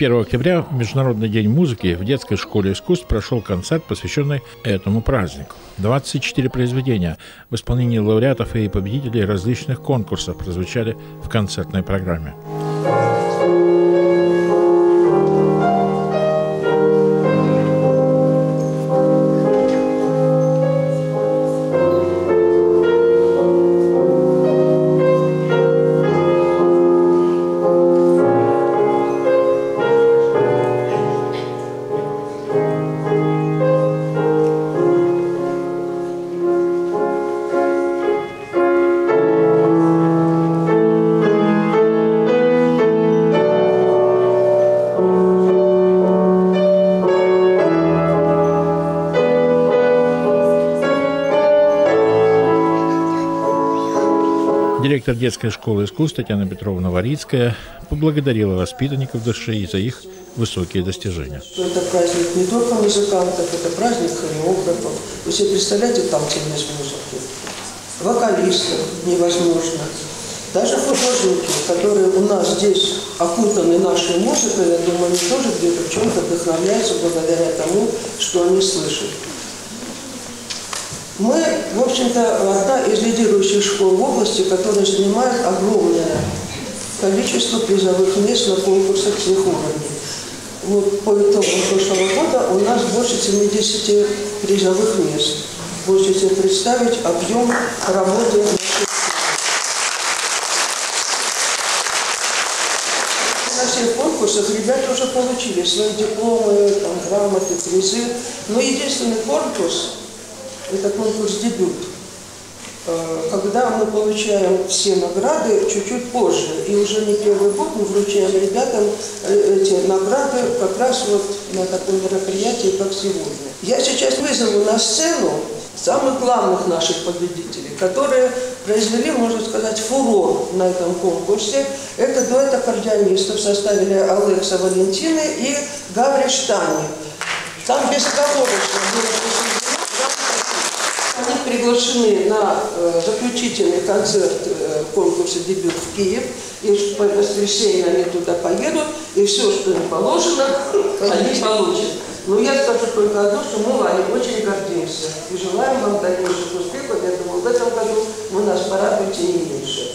1 октября, Международный день музыки, в детской школе искусств прошел концерт, посвященный этому празднику. 24 произведения в исполнении лауреатов и победителей различных конкурсов прозвучали в концертной программе. Директор детской школы искусств Татьяна Петровна Варицкая поблагодарила воспитанников души за их высокие достижения. Это праздник не только музыкантов, это праздник хореографов. Вы себе представляете, там без музыки. Вокалистов невозможно. Даже фотожники, которые у нас здесь окутаны нашей музыкой, я думаю, они тоже где-то в чем-то вдохновляются благодаря тому, что они слышат. Мы, в общем-то, одна из лидирующих школ в области, которая занимает огромное количество призовых мест на конкурсах всех уровней. Вот по итогам прошлого года у нас больше 70 призовых мест. Можете себе представить объем работы нашей на всех конкурсах ребята уже получили свои дипломы, там, грамоты, призы. Но единственный конкурс, это конкурс «Дебют», э, когда мы получаем все награды чуть-чуть позже. И уже не первый год мы вручаем ребятам э, эти награды как раз вот на таком мероприятии, как сегодня. Я сейчас вызову на сцену самых главных наших победителей, которые произвели, можно сказать, фурор на этом конкурсе. Это дуэт аккордеонистов составили Алекса Валентины и Гаври Штани. Там безоговорочно было они приглашены на э, заключительный концерт э, конкурса «Дебют» в Киев. И в воскресенье они туда поедут, и все, что им положено, они получат. Но я скажу только одно, что мы вами очень гордимся и желаем вам дальнейших успехов. Я думаю, в этом году вы нас порадуете не меньше.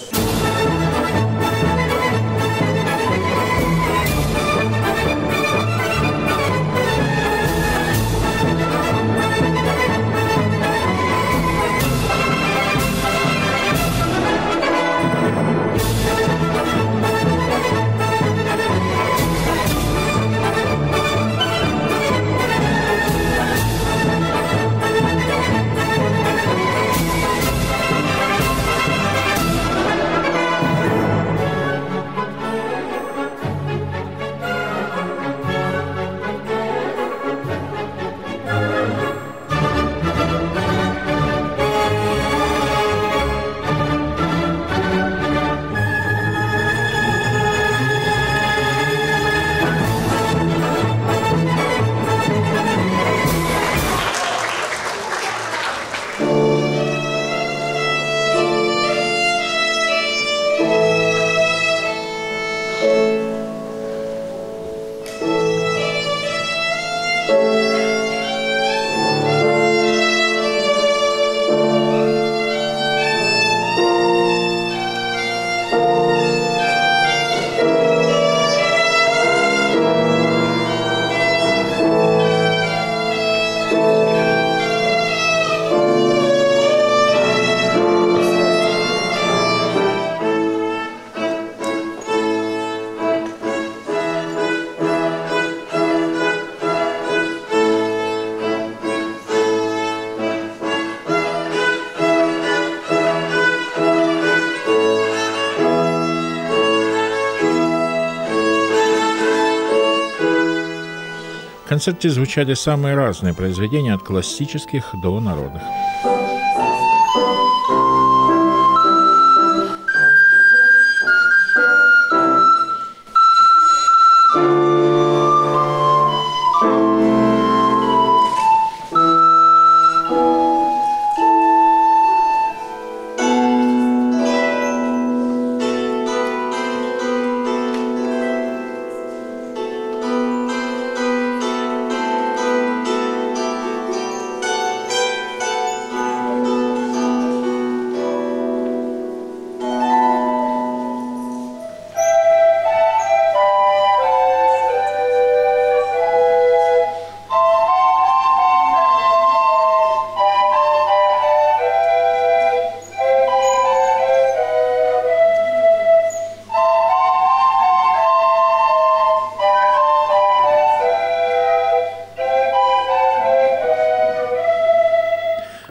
В концерте звучали самые разные произведения от классических до народных.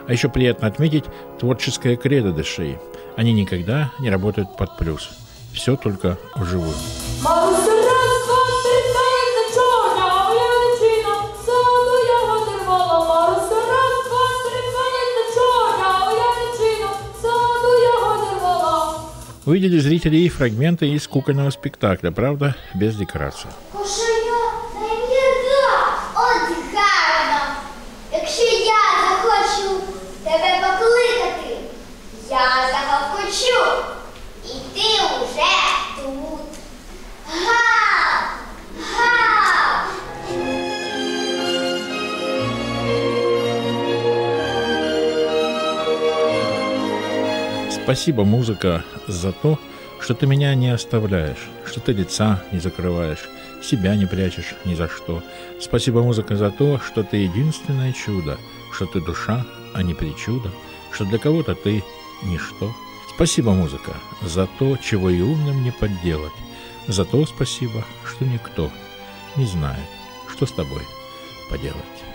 А еще приятно отметить творческое кредо Дешей. Они никогда не работают под плюс. Все только вживую. Увидели зрители и фрагменты из кукольного спектакля, правда, без декораций. Спасибо, музыка, за то, что ты меня не оставляешь, что ты лица не закрываешь, себя не прячешь ни за что. Спасибо, музыка, за то, что ты единственное чудо, что ты душа, а не причуда, что для кого-то ты ничто. Спасибо, музыка, за то, чего и умным не подделать. За то спасибо, что никто не знает, что с тобой поделать.